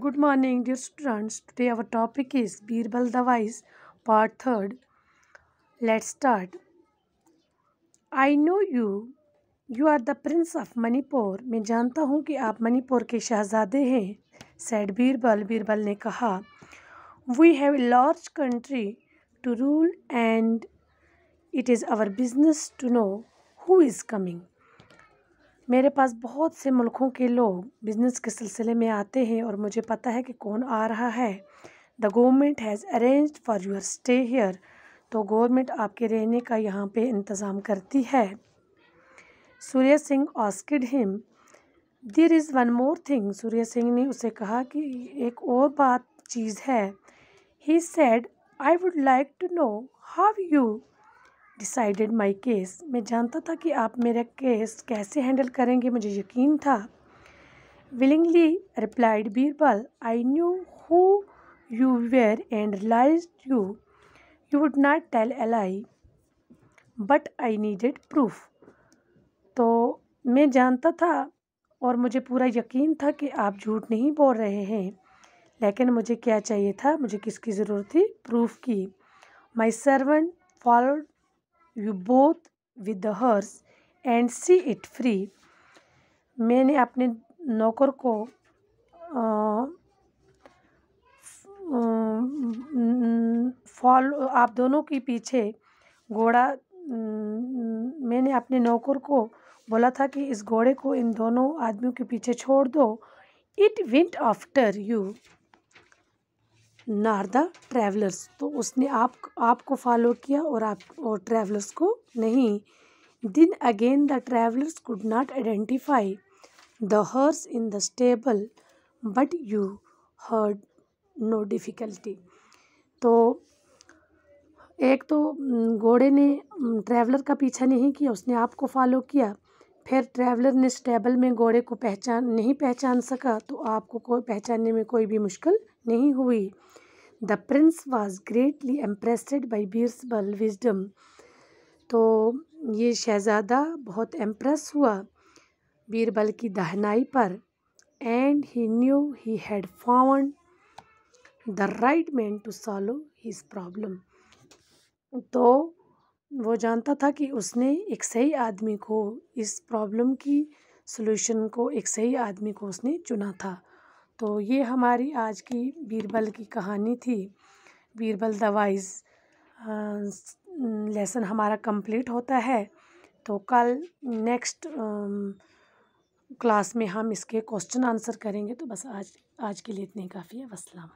Good morning dear students today our topic is Birbal the wise part third let start I know you you are the prince of Manipur मैं जानता हूँ कि आप मणिपुर के शहजादे हैं सैड बीरबल बीरबल ने कहा we have a large country to rule and it is our business to know who is coming मेरे पास बहुत से मुल्कों के लोग बिज़नेस के सिलसिले में आते हैं और मुझे पता है कि कौन आ रहा है। The government has arrange for your stay here तो गवर्नमेंट आपके रहने का यहाँ पे इंतज़ाम करती है। Surya Singh asked him. There is one more thing Surya Singh ने उसे कहा कि एक और बात चीज़ है। He said I would like to know how you decided my case मैं जानता था कि आप मेरा केस कैसे हैंडल करेंगे, मुझे यकीन था। Willingly replied Birbal I knew who you were and realise you you would not tell a lie but I needed proof तो मैं जानता था और मुझे पूरा यकीन था कि आप झूठ नहीं बोल रहे हैं, लेकिन मुझे क्या चाहिए था? मुझे किसकी ज़रूरत थी? प्रूफ की। My servant followed you both with the horse and see it free मैंने अपने नौकर को फॉलो, आप दोनों के पीछे घोड़ा मैंने अपने नौकर को बोला था कि इस घोड़े को इन दोनों आदमियों के पीछे छोड़ दो। It went after you Narada travellers तो उसने आप, आपको फॉलो किया और आप, और ट्रैवलर्स को नहीं। Then again the travellers could not identify the horse in the stable but you had no difficulty तो एक तो घोड़े ने ट्रैवलर का पीछा नहीं किया, उसने आपको फॉलो किया। फिर ट्रैवलर ने स्टेबल में घोड़े को पहचान, नहीं पहचान सका तो आपको कोई पहचानने में कोई भी मुश्किल नहीं हुई। The prince was greatly impressed by Birbal wisdom तो ये शहज़ादा बहुत एम्प्रेस हुआ बीरबल की दहनाई पर। And he knew he had found the right man to solve his problem तो वो जानता था कि उसने एक सही आदमी को इस प्रॉब्लम की सलूशन को, एक सही आदमी को उसने चुना था। तो ये हमारी आज की बीरबल की कहानी थी। बीरबल द वाइज लेसन हमारा कंप्लीट होता है। तो कल नेक्स्ट क्लास में हम इसके क्वेश्चन आंसर करेंगे। तो बस आज आज के लिए इतने काफ़ी है। वसलाम